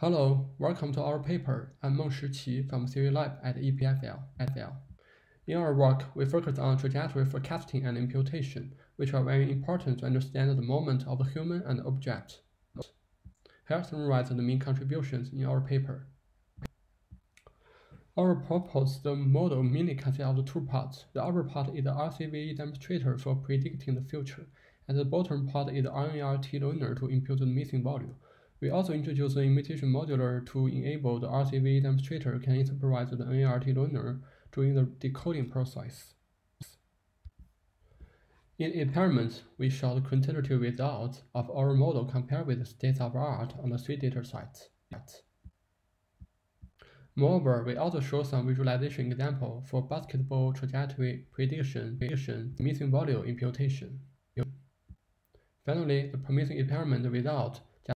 Hello, welcome to our paper. I'm Mengshi Qi from Theory Lab at EPFL. In our work, we focus on trajectory forecasting and imputation, which are very important to understand the moment of a human and object. Here summarize the main contributions in our paper. Our proposed model mainly consists of two parts. The upper part is the RC-VAE demonstrator for predicting the future, and the bottom part is the RNERT learner to impute the missing value. We also introduced the imitation modular to enable the RC-VAE demonstrator can supervise the NART learner during the decoding process. In experiment, we showed quantitative results of our model compared with the state of art on the three data sets. Moreover, we also show some visualization example for basketball trajectory prediction, prediction missing value imputation. Finally, the promising experiment result